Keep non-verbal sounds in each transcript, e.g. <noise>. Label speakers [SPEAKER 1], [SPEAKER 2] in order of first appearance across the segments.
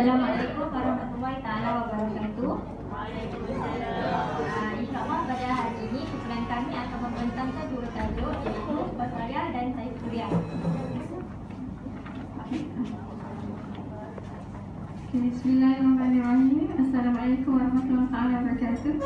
[SPEAKER 1] Assalamualaikum warahmatullahi taala wabarakatuh. Ah, InsyaAllah pada hari ini kumpulan kami akan membentangkan dua tajuk iaitu Basaria dan Saifuria.
[SPEAKER 2] Okay, Bismillahirrahmanirrahim. Assalamualaikum warahmatullahi taala wabarakatuh.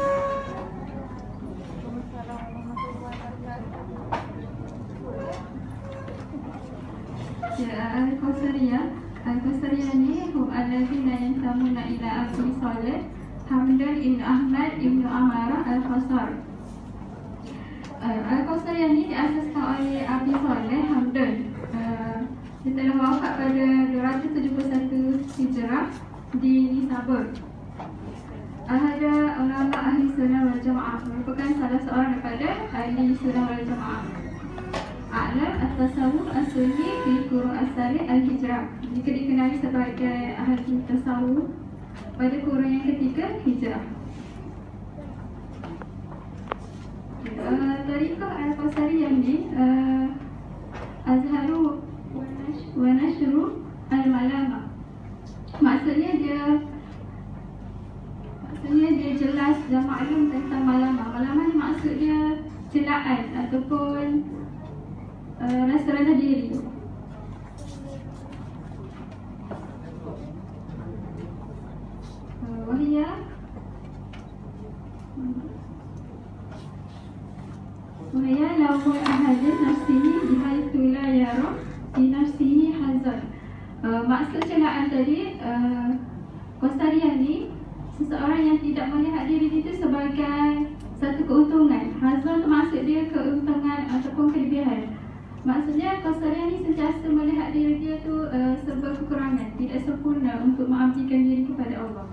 [SPEAKER 2] Ya, Al-Qasariyah Al-Qasariyah ni Hum allazina yantamuna ila Abdi Saleh Hamdan Ibn Ahmad Ibn Amarah Al-Qasar. Uh, Al-Qasariyah ni diasaskan oleh Abdi Saleh Hamdan Dia telah wafat pada 271 Hijrah di Nisabur Ada ulama ahli sunnah wal jamaah merupakan salah seorang daripada ahli sunnah wal jamaah A'lam at-tasawuf as-sunni fi kurun as-sari al-hijrah. Jika dikenali sebagai ahli tasawuf pada kurun yang ketiga hijrah. Uh, Tariqah al-Qasariyah ni uh, Azharu wa nashru al-malama. Maksudnya dia Maksudnya dia jelas dan maklum tentang malama. Malama ni maksud dia celaan ataupun uh, rasa rendah diri uh, Wahia Wahia lawul ahadin nafsihi bihaitu la yara di nafsihi hazard uh, Maksud celaan tadi uh, Kostarian ni Seseorang yang tidak melihat diri itu sebagai satu keuntungan. Hazard tu maksud dia keuntungan ataupun kelebihan Maksudnya Qasaria ni sentiasa melihat diri dia tu uh, serba kekurangan. Tidak sempurna untuk mengabdikan diri kepada Allah.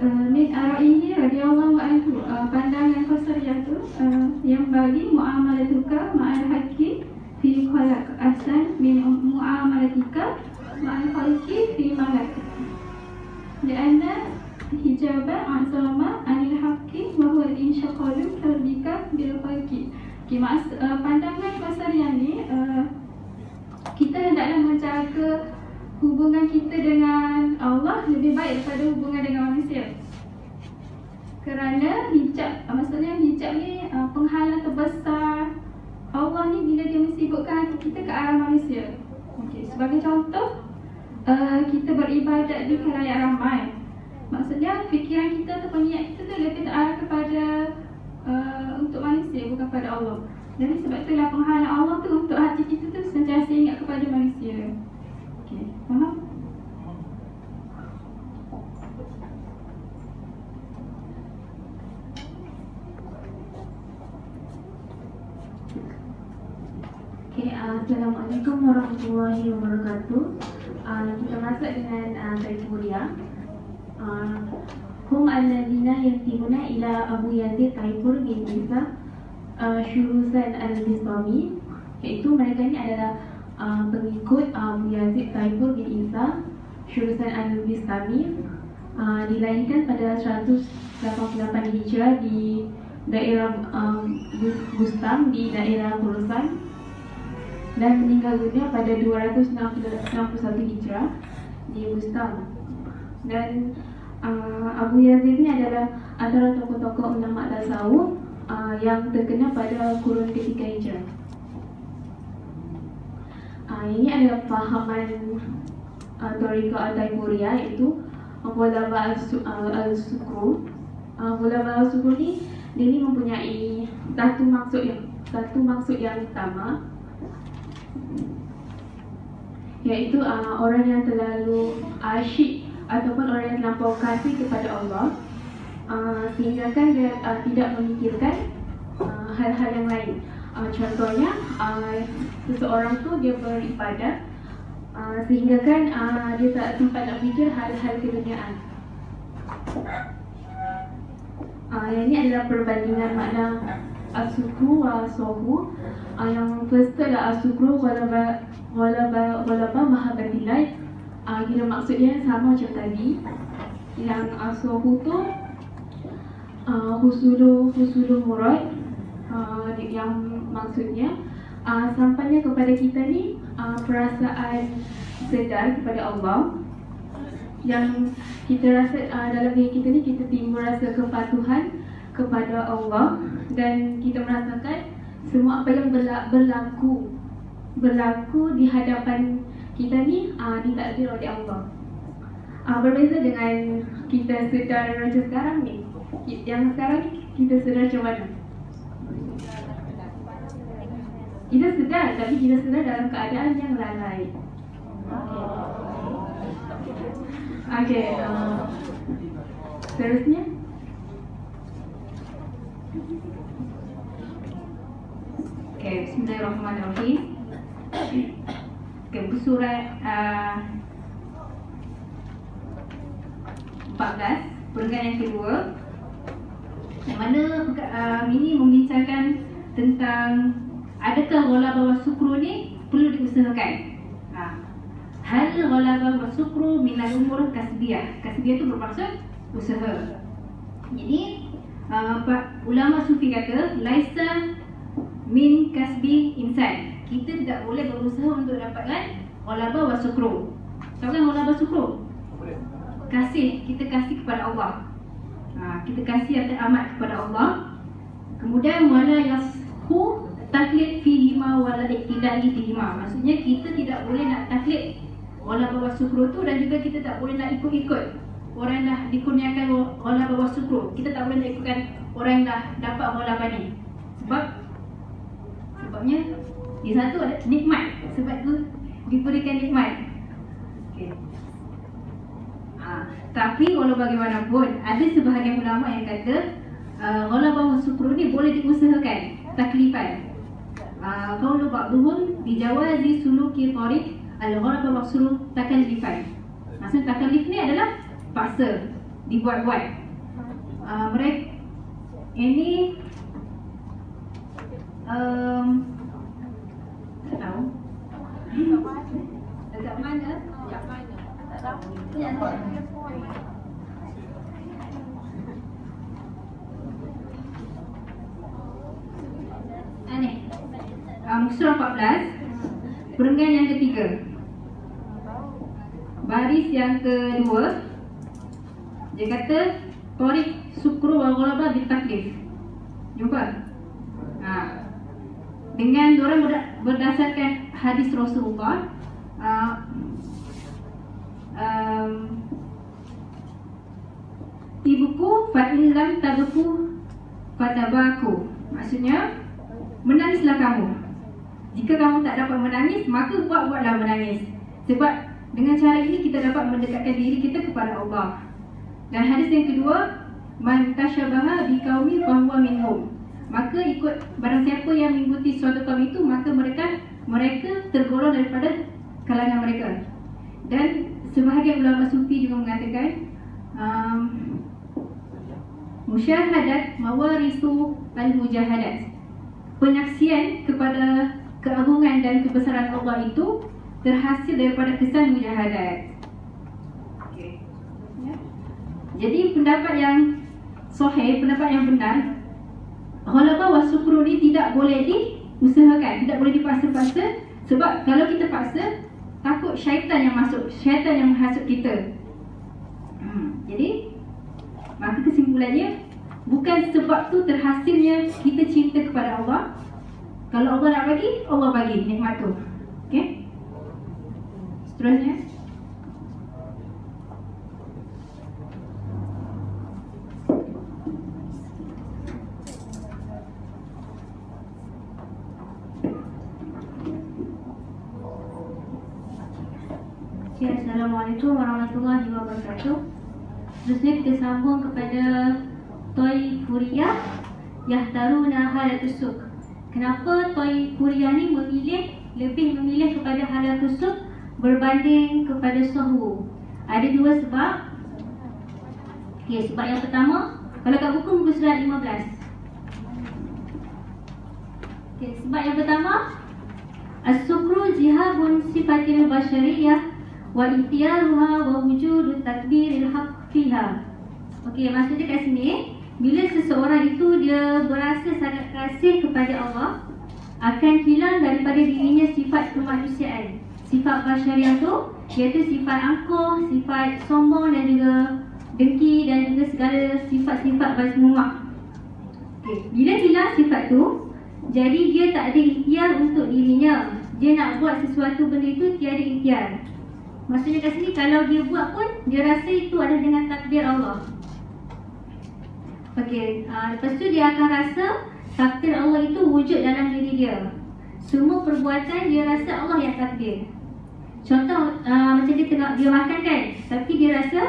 [SPEAKER 2] Uh, min ara'ihi radhiyallahu anhu uh, pandangan Qasariyah tu uh, yang bagi muamalatuka ma'al haqqi fi khalaq. Ahsan min muamalatika ma'al khalqi fi malak Lianna hijabah azama anil haqqi wa huwa al-inshaqalu kalbika bil khalqi okay, mas, uh, pandangan Qasariyah ni uh, kita hendaklah menjaga hubungan kita dengan Allah lebih baik daripada hubungan dengan manusia. Kerana hijab, maksudnya hijab ni uh, penghalang terbesar. Allah ni bila dia mensibukkan hati kita ke arah manusia. Okay. Sebagai contoh, uh, kita beribadat di khalayak ramai Maksudnya fikiran kita ataupun niat kita tu lebih terarah kepada uh, untuk manusia bukan kepada Allah. Jadi sebab itulah penghalang Allah tu untuk hati kita tu sentiasa ingat kepada manusia. Okay, faham?
[SPEAKER 3] Uh, Assalamualaikum warahmatullahi wabarakatuh. Uh, Kita masuk dengan uh, uh, Hum al-ladina yantimuna ila Abu Yazid Taifur bin Isa uh, Syurusan al-Bistami Iaitu mereka ni adalah uh, pengikut Abu Yazid Taifur bin Isa Syurusan al-Bistami uh, Dilahirkan pada 188 Hijrah di daerah Bustam di daerah Khorasan dan meninggal dunia pada 261 Hijrah di Bustam. Dan uh, Abu Yazid ini adalah antara tokoh-tokoh ulama tasawuf uh, yang terkenal pada kurun ketiga Hijrah. Uh, ini adalah fahaman uh, Tariqah Al-Taiburiyah iaitu Mulaba Al-Sukru. Uh, Mulaba Al-Sukru ni dia ni mempunyai satu maksud yang satu maksud yang utama iaitu uh, orang yang terlalu asyik ataupun orang yang terlampau kasih kepada Allah uh, sehingga kan dia uh, tidak memikirkan uh, hal-hal yang lain. Uh, contohnya uh, seseorang tu dia beribadat uh, sehingga kan uh, dia tak sempat nak fikir hal-hal keduniaan. Uh, yang ini adalah perbandingan makna asukru wa sohu uh, yang first adalah asukru walaba walaba walaba mahabbatillah uh, kira maksudnya sama macam tadi yang asohu tu uh, husulu husulu murad uh, yang maksudnya uh, sampainya kepada kita ni uh, perasaan sedar kepada Allah yang kita rasa uh, dalam diri kita ni kita timbul rasa kepatuhan kepada Allah dan kita merasakan semua apa yang berla- berlaku berlaku di hadapan kita ni uh, ditakdir oleh Allah. Uh, berbeza dengan kita sedar macam sekarang ni. Yang sekarang ni kita sedar macam mana? Kita sedar tapi kita sedar dalam keadaan yang lalai. Okey. Uh, seterusnya.
[SPEAKER 4] Okay, Bismillahirrahmanirrahim. Okay, buku surat uh, 14, perenggan yang kedua Yang mana uh, ini membincangkan tentang Adakah ghalabah wa sukru ni perlu diusahakan? Ha. Hal ghalabah wa sukru minal umur kasbiyah Kasbiyah tu bermaksud usaha. Jadi uh, ulama sufi kata Laisa min kasbi insan kita tidak boleh berusaha untuk dapatkan ghalabah wa sukru. Tahu kan ghalabah sukru? Kasih, kita kasih kepada Allah. Ha, kita kasih atas amat kepada Allah. Kemudian wala yashu taklid fihi ma wala iktidai fihi ma. Maksudnya kita tidak boleh nak taklid ghalabah wa sukru tu dan juga kita tak boleh nak ikut-ikut orang dah dikurniakan ghalabah wa sukru. Kita tak boleh nak ikutkan orang yang dah dapat ghalabah ni. Sebab sebabnya di satu ada nikmat. Sebab tu diberikan nikmat. Okay. ha, tapi walau bagaimanapun ada sebahagian ulama yang kata uh, walau bahawa ni boleh diusahakan taklifan. Uh, kalau ba'duhum dijawazi suluki tariq al-ghalaba wa sulu takalifan maksud takalif ni adalah paksa dibuat-buat. Uh, mereka ini um, tak tahu. Dekat mana? Dekat mana? Tak tahu. Ya, Um, surah 14 Perenggan yang ketiga. Baris yang kedua. Dia kata Torik sukru wa ghalaba bitaklif Jumpa? Ha. Dengan orang berdasarkan hadis Rasulullah uh, um, Ibuku fa'in lam tabuku fatabaku Maksudnya Menangislah kamu. Jika kamu tak dapat menangis Maka buat-buatlah menangis. Sebab dengan cara ini kita dapat mendekatkan diri kita kepada Allah. Dan hadis yang kedua Man tashabaha biqaumi fahuwa minhum. Maka ikut barang siapa yang mengikuti suatu kaum itu Maka mereka mereka tergolong daripada kalangan mereka. Dan sebahagian ulama sufi juga mengatakan um, Musyahadat mawarisu al-mujahadat Penyaksian kepada keagungan dan kebesaran Allah itu Terhasil daripada kesan mujahadat okay. ya. Jadi pendapat yang sahih, pendapat yang benar Ghalabah wa sukru ni tidak boleh diusahakan Tidak boleh dipaksa-paksa Sebab kalau kita paksa Takut syaitan yang masuk Syaitan yang menghasut kita hmm. Jadi Maka kesimpulannya Bukan sebab tu terhasilnya Kita cinta kepada Allah. Kalau Allah nak bagi Allah bagi nikmat tu. Okay Seterusnya?
[SPEAKER 1] Assalamualaikum warahmatullahi wabarakatuh Seterusnya kita sambung kepada Toy Furia Yahtaruna halatusuk Kenapa Toy Furia ni memilih Lebih memilih kepada halatusuk Berbanding kepada Sohu? Ada dua sebab. Okay, sebab yang pertama Kalau kat buku muka surat 15 Okay, sebab yang pertama As-sukru jihabun sifatil basyariyah wa ihtiyaruha wa wujudu takbiril haq fiha. Okey, maksudnya kat sini bila seseorang itu dia berasa sangat kasih kepada Allah akan hilang daripada dirinya sifat kemanusiaan sifat basyariah tu iaitu sifat angkuh, sifat sombong dan juga dengki dan juga segala sifat-sifat mazmumah okay. bila hilang sifat tu jadi dia tak ada ikhtiar untuk dirinya dia nak buat sesuatu benda itu tiada ikhtiar maksudnya kat sini kalau dia buat pun dia rasa itu ada dengan takdir Allah Okey, uh, lepas tu dia akan rasa takdir Allah itu wujud dalam diri dia. Semua perbuatan dia rasa Allah yang takdir. Contoh uh, macam dia tengok dia makan kan, tapi dia rasa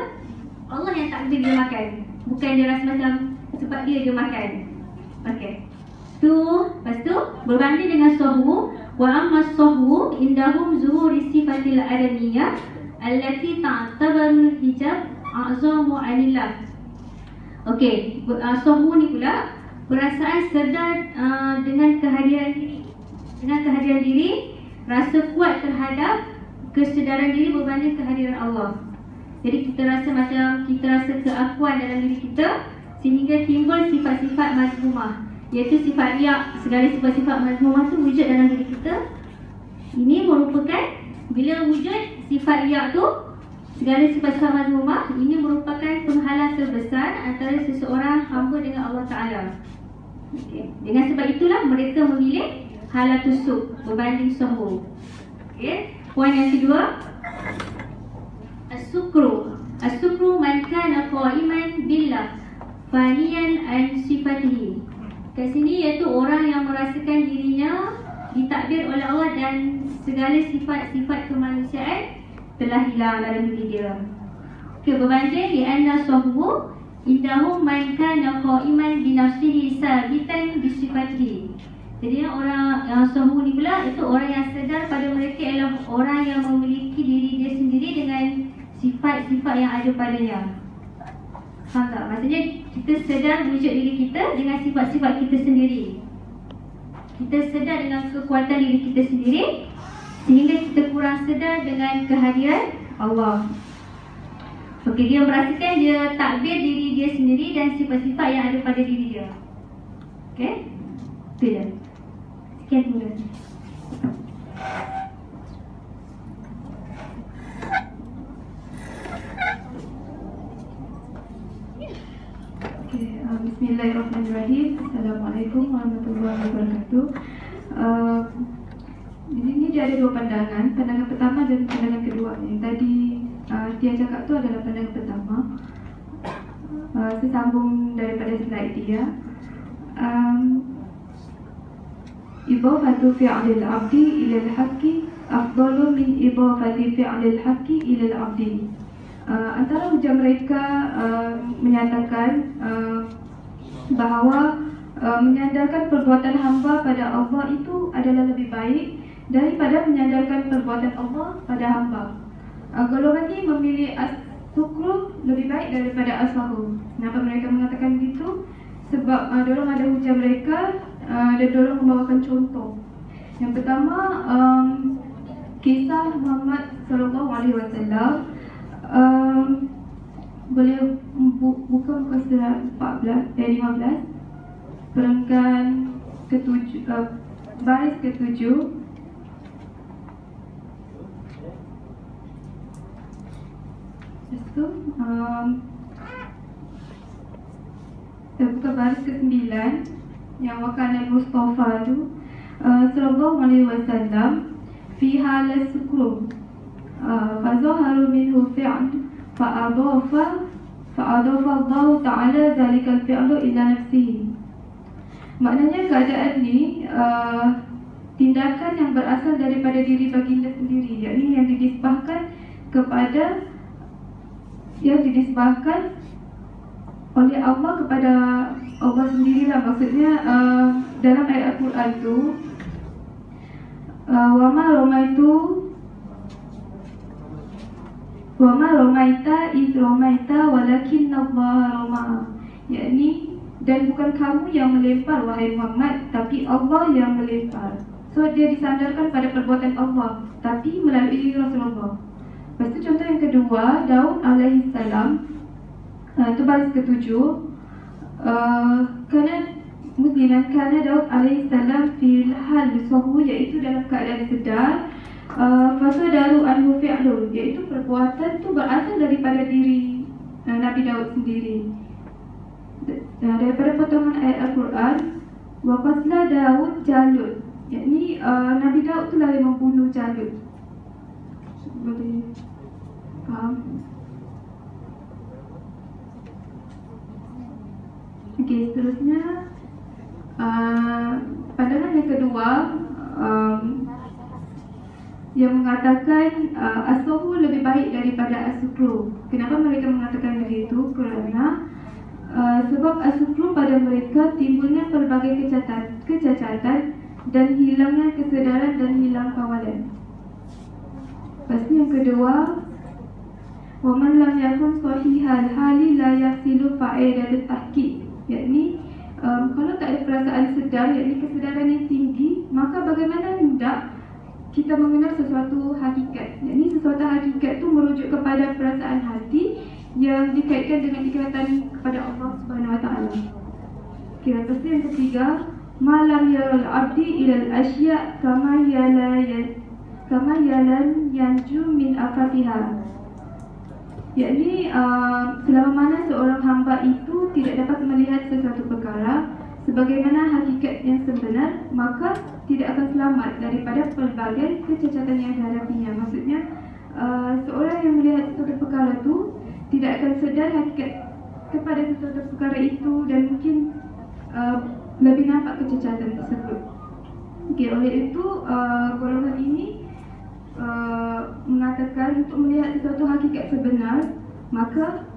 [SPEAKER 1] Allah yang takdir dia makan. Bukan dia rasa macam sebab dia dia makan. Okey. Tu, lepas tu berbanding dengan sahwu wa amma indahum zuhuri sifatil adamiyah allati ta'tabaru hijab a'zamu anillah Okey, uh, sohu ni pula perasaan sedar uh, dengan kehadiran diri. Dengan kehadiran diri, rasa kuat terhadap kesedaran diri berbanding kehadiran Allah. Jadi kita rasa macam kita rasa keakuan dalam diri kita sehingga timbul sifat-sifat mazmumah. Iaitu sifat riak, segala sifat-sifat mazmumah tu wujud dalam diri kita. Ini merupakan bila wujud sifat riak tu Segala sifat-sifat mazmumah ini merupakan penghalang terbesar antara seseorang hamba dengan Allah Ta'ala. Okay. Dengan sebab itulah mereka memilih halatus suk berbanding sohu. Okay. Poin yang kedua. As-sukru. As-sukru man kana qa'iman billah faniyan an sifatihi. Kat sini iaitu orang yang merasakan dirinya ditakdir oleh Allah dan segala sifat-sifat kemanusiaan telah hilang dalam diri dia. Okey, berbanding di anna sahwu indahum man kana qa'iman bi nafsihi sabitan bi sifatihi. Jadi orang yang sahwu ni pula itu orang yang sedar pada mereka ialah orang yang memiliki diri dia sendiri dengan sifat-sifat yang ada padanya. Faham tak? Maksudnya kita sedar wujud diri kita dengan sifat-sifat kita sendiri. Kita sedar dengan kekuatan diri kita sendiri sehingga kita kurang sedar dengan kehadiran Allah. Okey, dia merasakan dia takbir diri dia sendiri dan sifat-sifat yang ada pada diri dia. Okey? Itu je. Sekian terima kasih.
[SPEAKER 3] Uh, Bismillahirrahmanirrahim. Assalamualaikum warahmatullahi wabarakatuh. Uh, di sini dia ada dua pandangan, pandangan pertama dan pandangan kedua. Yang tadi uh, dia cakap tu adalah pandangan pertama. Uh, saya sambung daripada slide dia. Um, Idafatu fi'lil abdi ila al-haqqi afdalu min idafati fi'lil haqqi ila al-abdi. Uh, antara ujian mereka uh, menyatakan uh, bahawa uh, menyandarkan perbuatan hamba pada Allah itu adalah lebih baik daripada menyandarkan perbuatan Allah pada hamba. Uh, golongan ini memilih as-sukru lebih baik daripada as-sahu. Kenapa mereka mengatakan begitu? Sebab uh, dorong ada hujah mereka uh, dan dorong membawakan contoh. Yang pertama, um, kisah Muhammad sallallahu alaihi wasallam um, boleh bu- buka muka surat 14 eh 15 perenggan ketujuh uh, baris ketujuh. Lepas tu um, Saya buka baris ke-9 Yang makanan Mustafa tu. Uh, Sallallahu alaihi wasallam Fi halas sukrum. Uh, Fazaharu minhu fi'an Fa'adafa Fa'adafa Allah Ta'ala Zalikal fi'lu ila nafsihi Maknanya keadaan ni uh, Tindakan yang berasal daripada diri baginda sendiri. Yakni yang didisbahkan kepada yang dinisbahkan oleh Allah kepada Allah sendirilah. Maksudnya uh, dalam ayat Al-Quran tu uh, wa ma ramaitu wa ma ramaita id ramaita walakin Allah rama yakni dan bukan kamu yang melempar wahai Muhammad tapi Allah yang melempar. So dia disandarkan pada perbuatan Allah tapi melalui Rasulullah. Lepas tu contoh yang kedua, Daud alaihi salam uh, tu baris ketujuh. Uh, kerana Musliman kerana Daud alaihissalam fil hal suhu iaitu dalam keadaan sedar fasa daru anhu fi'lun iaitu perbuatan tu berasal daripada diri uh, Nabi Daud sendiri. Uh, daripada potongan ayat Al-Quran wa qasla Daud Jalut. Yakni uh, Nabi Daud tu yang membunuh Jalut. Boleh faham? Okey, seterusnya uh, pandangan yang kedua um, yang mengatakan uh, Asohu lebih baik daripada Asukru. Kenapa mereka mengatakan begitu? Kerana uh, sebab Asukru pada mereka timbulnya pelbagai kecacatan, kecacatan dan hilangnya kesedaran dan hilang kawalan. Lepas tu yang kedua Waman lam yakun sahihal hali la yasilu fa'idat tahqiq yakni um, kalau tak ada perasaan sedar yakni kesedaran yang tinggi maka bagaimana hendak kita mengenal sesuatu hakikat yakni sesuatu hakikat tu merujuk kepada perasaan hati yang dikaitkan dengan ikatan kepada Allah Subhanahu Wa Taala. Okay, lepas yang ketiga malam yarul abdi ilal asya kama yala kama yalan yanju min afatiha yakni uh, selama mana seorang hamba itu tidak dapat melihat sesuatu perkara sebagaimana hakikat yang sebenar maka tidak akan selamat daripada pelbagai kecacatan yang dihadapinya. Maksudnya uh, seorang yang melihat sesuatu perkara itu tidak akan sedar hakikat kepada sesuatu perkara itu dan mungkin uh, lebih nampak kecacatan tersebut. Okay, oleh itu uh, golongan ini Uh, mengatakan untuk melihat sesuatu hakikat sebenar maka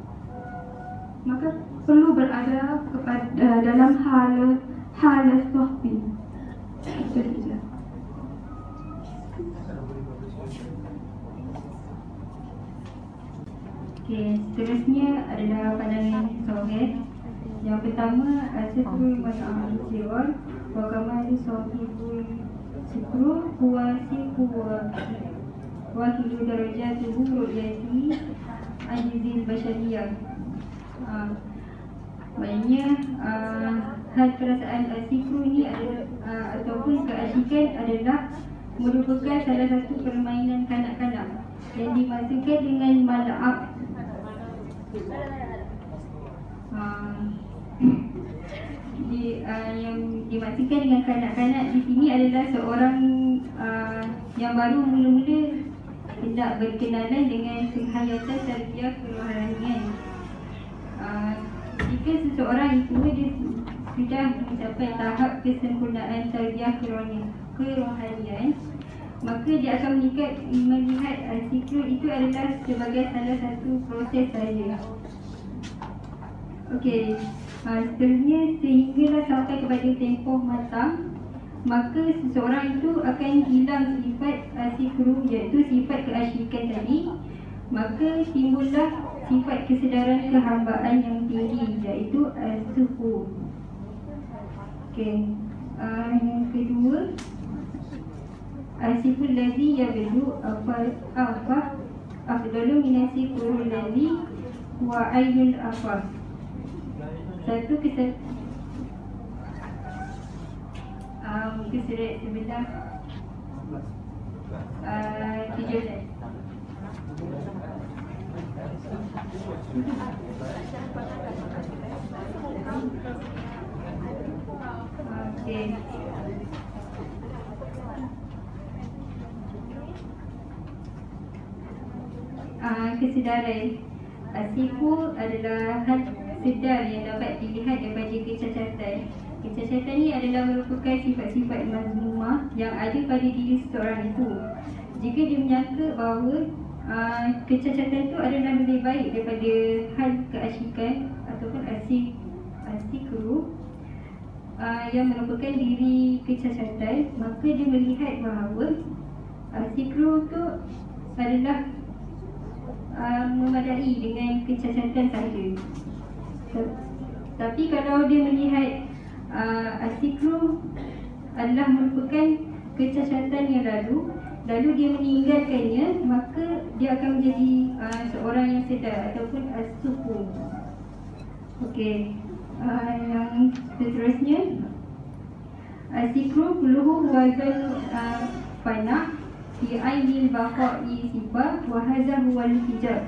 [SPEAKER 3] maka perlu berada kepada uh, dalam hal hal sohbi
[SPEAKER 5] Okey, seterusnya adalah pandangan Sohid Yang pertama, Asyikul Mas'am Siwar Wakamal Sohibul Sikru Huwa Sikwa wahidu darajatuhu ru'yati ajizil basyariyah Maksudnya uh, hal perasaan asikru ni adalah uh, ataupun keasikan adalah merupakan salah satu permainan kanak-kanak yang dimaksudkan dengan mal'ab uh, <clears throat> di, uh, yang dimaksudkan dengan kanak-kanak di sini adalah seorang uh, yang baru mula-mula hendak berkenalan dengan penghayatan tarbiyah kerohanian. Jika seseorang itu dia sudah mencapai tahap kesempurnaan tarbiyah kerohanian, maka dia akan melihat, melihat uh, sikul itu adalah sebagai salah satu proses saja. Okey, uh, seterusnya sehinggalah sampai kepada tempoh matang maka seseorang itu akan hilang sifat asikru iaitu sifat keasyikan tadi maka timbullah sifat kesedaran kehambaan yang tinggi iaitu asuhu okey uh, yang kedua asikul ladzi yabdu apa apa afdalu minasi kurul ladzi wa ainul apa? Satu kita uh, mungkin surat sebelah uh, tujuh. Okay. Uh, kesedaran Asifu adalah hal sedar yang dapat dilihat daripada kecacatan Kecacatan ni adalah merupakan sifat-sifat mazmumah yang ada pada diri seseorang itu. Jika dia menyangka bahawa uh, kecacatan itu adalah lebih baik daripada hal keasyikan ataupun asyik asyikru uh, yang merupakan diri kecacatan, maka dia melihat bahawa asyikru itu adalah uh, memadai dengan kecacatan saja. Tapi kalau dia melihat uh, asikru adalah merupakan kecacatan yang lalu lalu dia meninggalkannya maka dia akan menjadi uh, seorang yang sedar ataupun asuku okey. Uh, yang seterusnya. Asikru kuluhu wazan uh, fana fi ainil baqa'i sifat wa hadha huwa al-hijab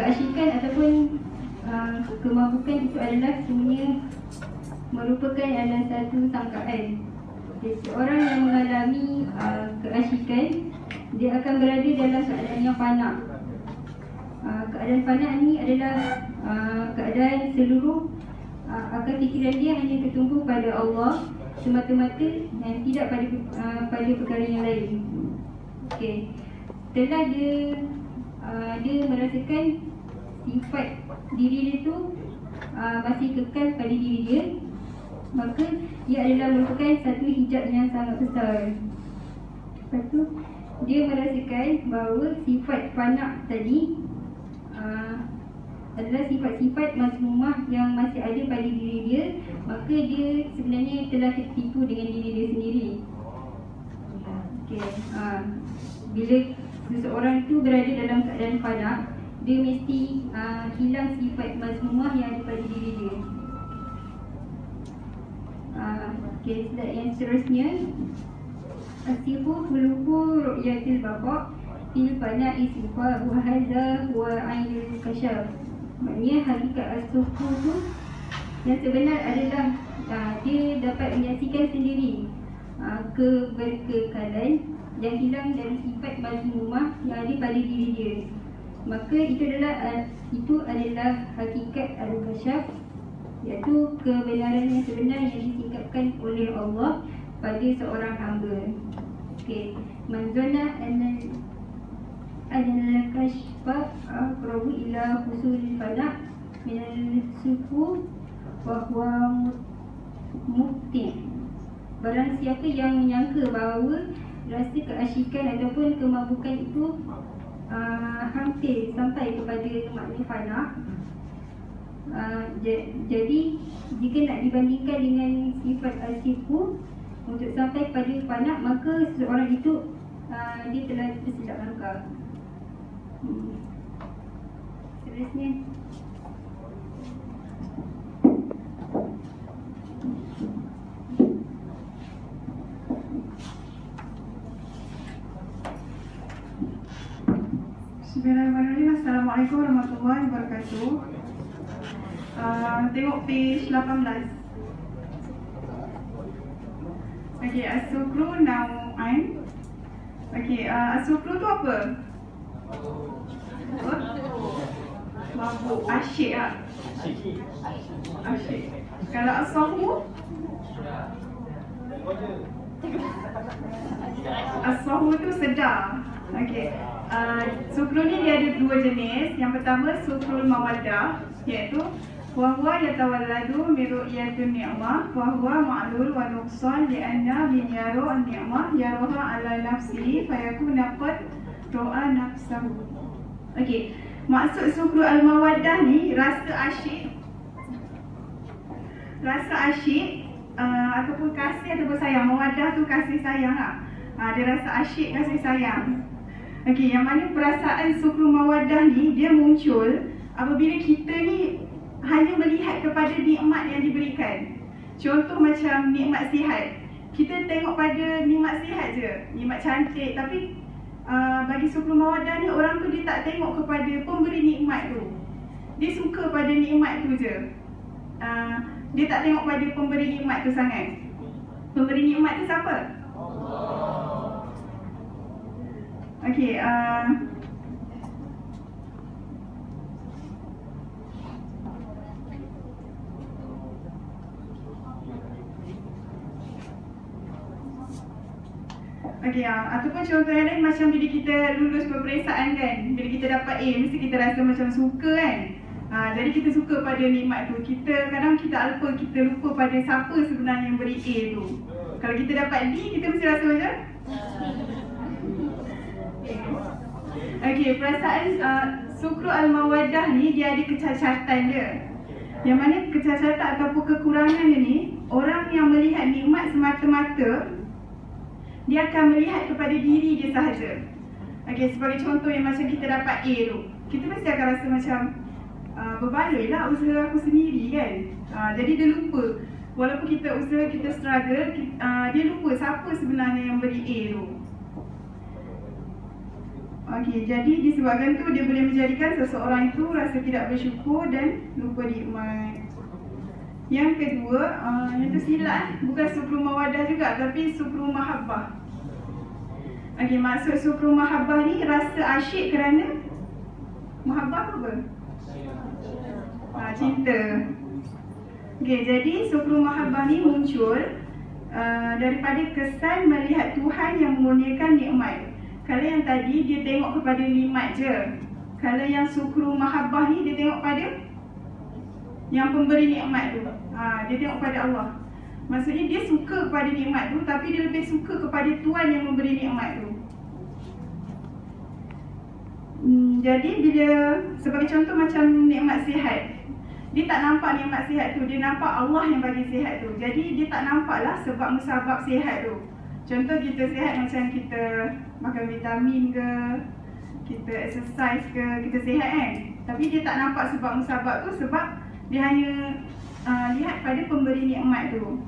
[SPEAKER 5] keasyikan ataupun uh, kemampukan itu adalah semuanya merupakan adalah satu sangkaan seorang yang mengalami uh, keasyikan dia akan berada dalam keadaan yang fana uh, keadaan fana ini adalah uh, keadaan seluruh uh, akan fikiran dia hanya tertumpu pada Allah semata-mata dan tidak pada uh, pada perkara yang lain. Okey. Setelah dia uh, dia merasakan sifat diri dia tu uh, masih kekal pada diri dia maka dia adalah merupakan satu hijab yang sangat besar. Lepas tu dia merasakan bahawa sifat panak tadi uh, adalah sifat-sifat masmumah yang masih ada pada diri dia maka dia sebenarnya telah tertipu dengan diri dia sendiri okay. ha. bila seseorang itu berada dalam keadaan panak dia mesti uh, hilang sifat masmumah yang ada pada diri dia uh, okay, yang seterusnya Asifu fuluhu ru'yatil babak Fil pana'i sifa Wahada wa ainul kasyaf Maknanya hakikat as-suku tu Yang sebenar adalah uh, Dia dapat menyaksikan sendiri uh, Keberkekalan Yang hilang dari sifat mazmumah Yang ada pada diri dia. Maka itu adalah uh, Itu adalah hakikat al-kasyaf Iaitu kebenaran yang sebenar Yang ditingkatkan oleh Allah Pada seorang hamba. Okey. Manzona anal adalah kashfa aqrabu ila husul fadak min al-suku wa huwa barang siapa yang menyangka bahawa rasa keasyikan ataupun kemampukan itu uh, hampir sampai kepada makna fana uh, jadi jika nak dibandingkan dengan sifat asifu untuk sampai pada fana maka seorang itu uh, dia telah tersilap langkah Hmm. Seterusnya.
[SPEAKER 6] Bismillahirrahmanirrahim. Assalamualaikum warahmatullahi wabarakatuh uh, Tengok page 18 Okay, Asukru Nau'ain Okay, uh, Asukru tu apa? Mabuk asyik lah Asyik. Kalau asahu Asahu tu sedar. Okay uh, Sukrul ni dia ada dua jenis. Yang pertama sukrul mawadah Iaitu Wahwa yatawalladu miru'yatun ni'mah Wahwa ma'lul wa nuqsan Lianna bin yaru ni'mah Yaruha ala nafsi Fayaku naqad ro'a nafsahu. Okey, maksud sukru al-mawaddah ni rasa asyik. Rasa asyik uh, ataupun kasih ataupun sayang. Mawaddah tu kasih sayang lah. Uh, Dia rasa asyik kasih sayang. Okey, yang mana perasaan sukru mawaddah ni dia muncul Apabila kita ni hanya melihat kepada nikmat yang diberikan Contoh macam nikmat sihat Kita tengok pada nikmat sihat je Nikmat cantik tapi uh, bagi suku mawadah ni orang tu dia tak tengok kepada pemberi nikmat tu. Dia suka pada nikmat tu je. Uh, dia tak tengok pada pemberi nikmat tu sangat. Pemberi nikmat tu siapa? Allah. Okey, uh, Okey, uh, ataupun contoh yang lain macam bila kita lulus peperiksaan kan Bila kita dapat A, mesti kita rasa macam suka kan? Uh, Jadi kita suka pada nikmat tu. Kita kadang kita alpa, kita lupa pada siapa sebenarnya yang beri A tu. Kalau kita dapat D, kita mesti rasa macam? <laughs> Okey, perasaan uh, Sukru Al-Mawadah ni dia ada kecacatan dia. Yang mana kecacatan ataupun kekurangan dia ni Orang yang melihat nikmat semata-mata dia akan melihat kepada diri dia sahaja. Okey, sebagai contoh yang macam kita dapat A tu. Kita mesti akan rasa macam uh, berbaloi lah usaha aku sendiri kan uh, jadi dia lupa walaupun kita usaha kita struggle uh, dia lupa siapa sebenarnya yang beri A tu Okey, jadi disebabkan tu dia boleh menjadikan seseorang itu rasa tidak bersyukur dan lupa nikmat. Yang kedua, uh, yang tersilap bukan sukru mawadah juga tapi sukru mahabbah. Okey, maksud sukru mahabbah ni rasa asyik kerana mahabbah apa? Ha, cinta. Okey, jadi sukru mahabbah ni muncul uh, daripada kesan melihat Tuhan yang mengurniakan nikmat. Kalau yang tadi dia tengok kepada nikmat je. Kalau yang sukru mahabbah ni dia tengok pada yang pemberi nikmat tu. Ha, dia tengok pada Allah. Maksudnya dia suka kepada nikmat tu tapi dia lebih suka kepada Tuhan yang memberi nikmat tu. Hmm, jadi bila sebagai contoh macam nikmat sihat. Dia tak nampak nikmat sihat tu, dia nampak Allah yang bagi sihat tu. Jadi dia tak nampaklah sebab musabab sihat tu. Contoh kita sihat macam kita makan vitamin ke, kita exercise ke, kita sihat kan. Tapi dia tak nampak sebab musabab tu sebab dia hanya uh, lihat pada pemberi nikmat tu.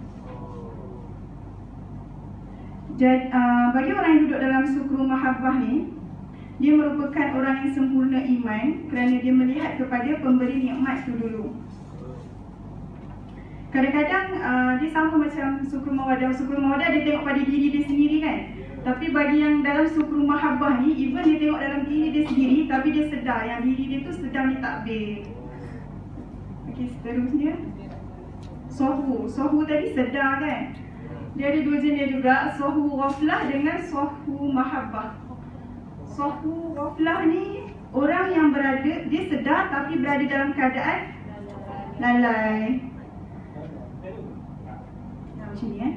[SPEAKER 6] Jadi, uh, bagi orang yang duduk dalam sukru mahabbah ni, dia merupakan orang yang sempurna iman kerana dia melihat kepada pemberi nikmat tu dulu. Kadang-kadang uh, dia sama macam sukru mawadah. Sukru mawadah dia tengok pada diri dia sendiri kan. Tapi bagi yang dalam sukru mahabbah ni, even dia tengok dalam diri dia sendiri, tapi dia sedar yang diri dia tu sedang ditakbir. Okey, seterusnya. Sohu. Sohu tadi sedar kan. Dia ada dua jenis juga, sohu ghaflah dengan sohu mahabbah. Ghaflah ni orang yang berada, dia sedar tapi berada dalam keadaan lalai macam ni eh.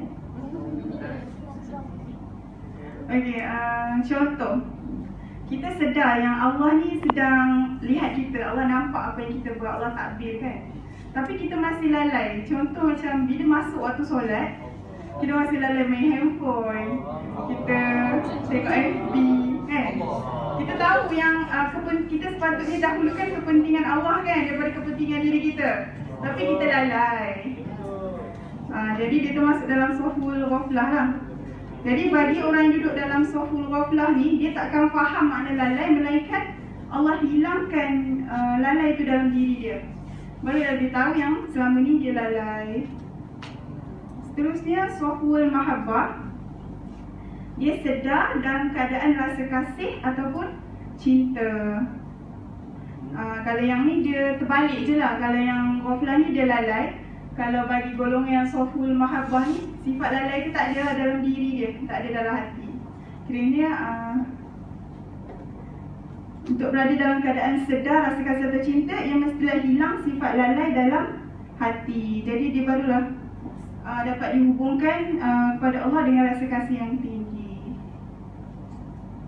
[SPEAKER 6] Okey, uh, contoh. Kita sedar yang Allah ni sedang lihat kita. Allah nampak apa yang kita buat. Allah takbir kan. Tapi kita masih lalai. Contoh macam bila masuk waktu solat, kita masih lalai main handphone. Kita tengok FB. Kita tahu yang uh, kita sepatutnya dahulukan kepentingan Allah kan daripada kepentingan diri kita. Tapi kita lalai. Ha, jadi dia termasuk dalam sohul ghaflah lah. Jadi bagi orang yang duduk dalam sohul ghaflah ni, dia takkan faham makna lalai melainkan Allah hilangkan uh, lalai itu dalam diri dia. Barulah dia tahu yang selama ni dia lalai. Seterusnya sohul mahabbah. Dia sedar dalam keadaan rasa kasih ataupun cinta. Uh, kalau yang ni dia terbalik je lah. Kalau yang ghaflah ni dia lalai. Kalau bagi golongan yang soful mahabbah ni sifat lalai tu tak ada dalam diri dia? Tak ada dalam hati. Kiranya uh, untuk berada dalam keadaan sedar rasa kasih atau cinta yang mestilah hilang sifat lalai dalam hati. Jadi dia barulah uh, dapat dihubungkan uh, kepada Allah dengan rasa kasih yang tinggi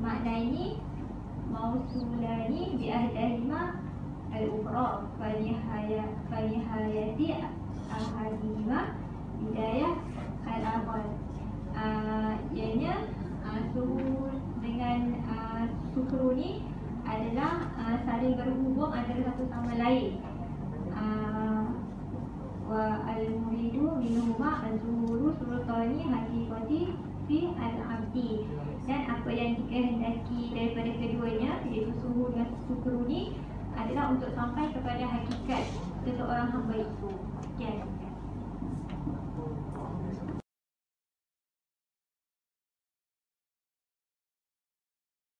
[SPEAKER 1] makna ini mausulani bi ahdahima al-ukhra falihaya falihayati ahadihima bidayah al-awal uh, ianya uh, dengan uh, syukur ni adalah uh, saling berhubung antara satu sama lain. Uh, wa al-muridu minhuma az-zuhuru sultani hakikati fi al-abdi dan apa yang dikehendaki daripada keduanya iaitu suhu dan sukru ni adalah untuk sampai kepada hakikat seseorang hamba itu. Sekian.